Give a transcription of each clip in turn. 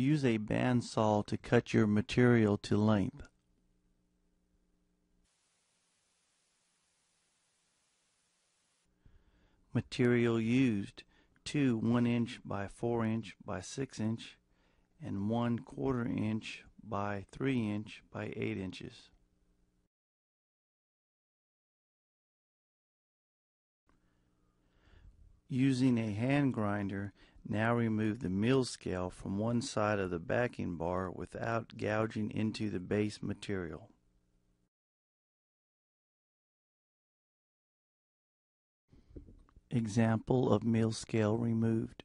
Use a bandsaw to cut your material to length. Material used two 1 inch by 4 inch by 6 inch and 1 quarter inch by 3 inch by 8 inches. Using a hand grinder, now remove the mill scale from one side of the backing bar without gouging into the base material. Example of mill scale removed.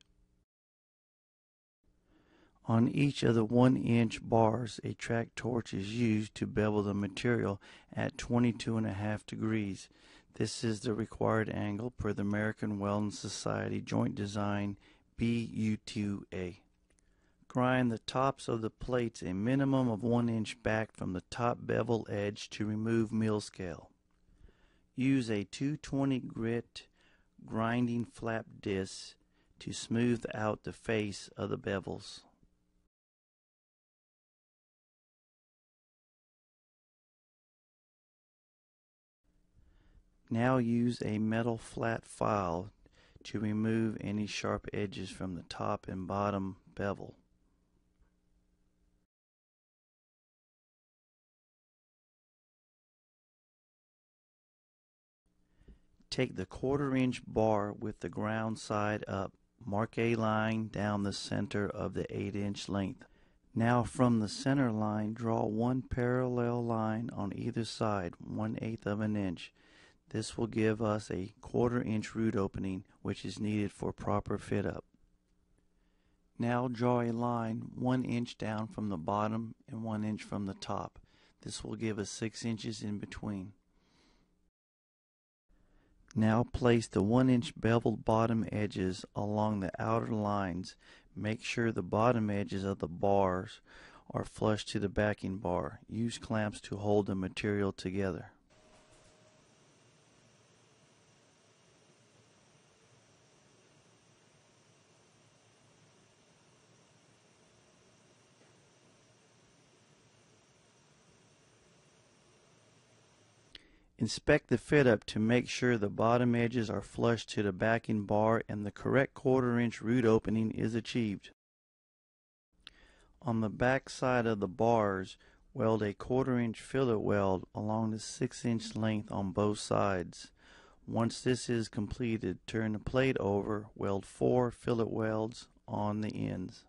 On each of the 1 inch bars a track torch is used to bevel the material at 22.5 degrees. This is the required angle per the American Welding Society Joint Design BU2A. Grind the tops of the plates a minimum of 1 inch back from the top bevel edge to remove mill scale. Use a 220 grit grinding flap disc to smooth out the face of the bevels. Now use a metal flat file to remove any sharp edges from the top and bottom bevel. Take the quarter inch bar with the ground side up. Mark a line down the center of the 8 inch length. Now from the center line draw one parallel line on either side, one eighth of an inch. This will give us a quarter inch root opening which is needed for proper fit up. Now draw a line one inch down from the bottom and one inch from the top. This will give us six inches in between. Now place the one inch beveled bottom edges along the outer lines. Make sure the bottom edges of the bars are flush to the backing bar. Use clamps to hold the material together. Inspect the fit up to make sure the bottom edges are flush to the backing bar and the correct quarter inch root opening is achieved. On the back side of the bars, weld a quarter inch fillet weld along the 6 inch length on both sides. Once this is completed, turn the plate over, weld 4 fillet welds on the ends.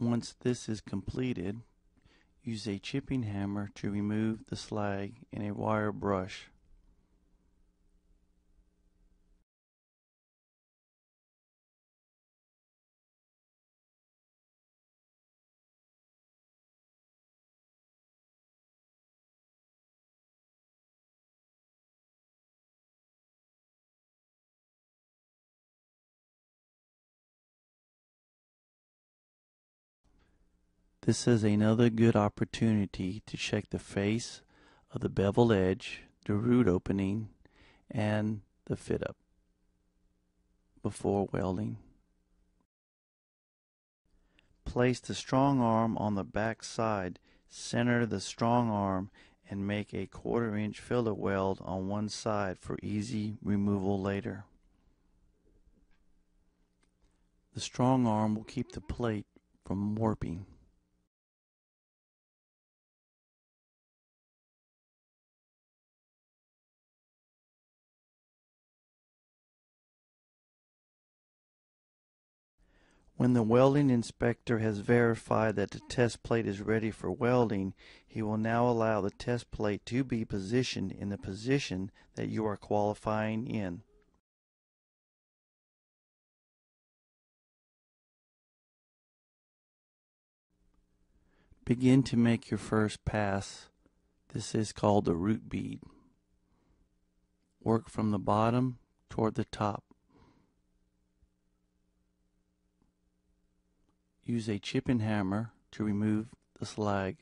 Once this is completed, use a chipping hammer to remove the slag and a wire brush. This is another good opportunity to check the face of the bevel edge, the root opening, and the fit up before welding. Place the strong arm on the back side, center the strong arm, and make a quarter inch fillet weld on one side for easy removal later. The strong arm will keep the plate from warping. When the welding inspector has verified that the test plate is ready for welding, he will now allow the test plate to be positioned in the position that you are qualifying in. Begin to make your first pass. This is called the root bead. Work from the bottom toward the top. Use a chipping hammer to remove the slag.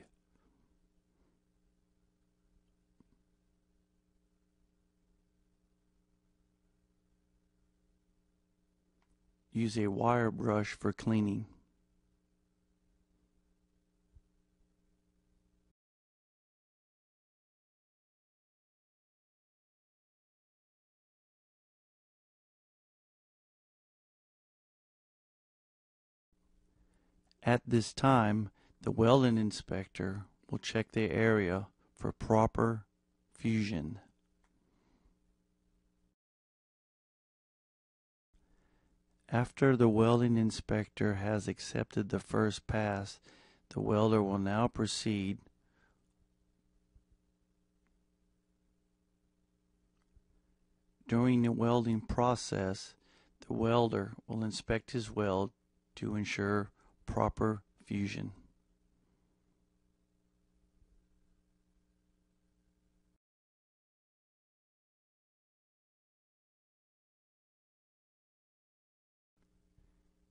Use a wire brush for cleaning. At this time, the welding inspector will check the area for proper fusion. After the welding inspector has accepted the first pass, the welder will now proceed During the welding process, the welder will inspect his weld to ensure proper fusion.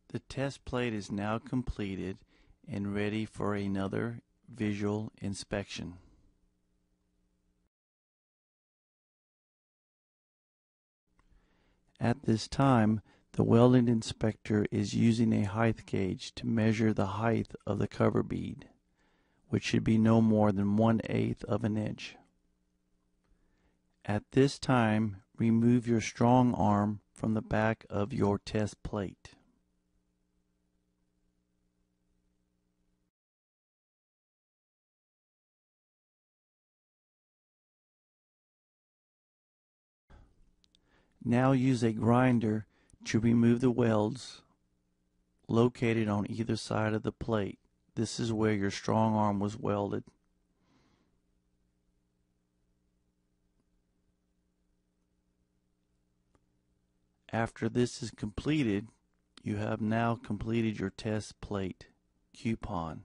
The test plate is now completed and ready for another visual inspection. At this time, the welding inspector is using a height gauge to measure the height of the cover bead, which should be no more than one eighth of an inch. At this time, remove your strong arm from the back of your test plate. Now use a grinder to remove the welds located on either side of the plate. This is where your strong arm was welded. After this is completed, you have now completed your test plate coupon.